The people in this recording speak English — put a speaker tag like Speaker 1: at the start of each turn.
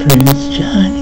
Speaker 1: Prince Johnny.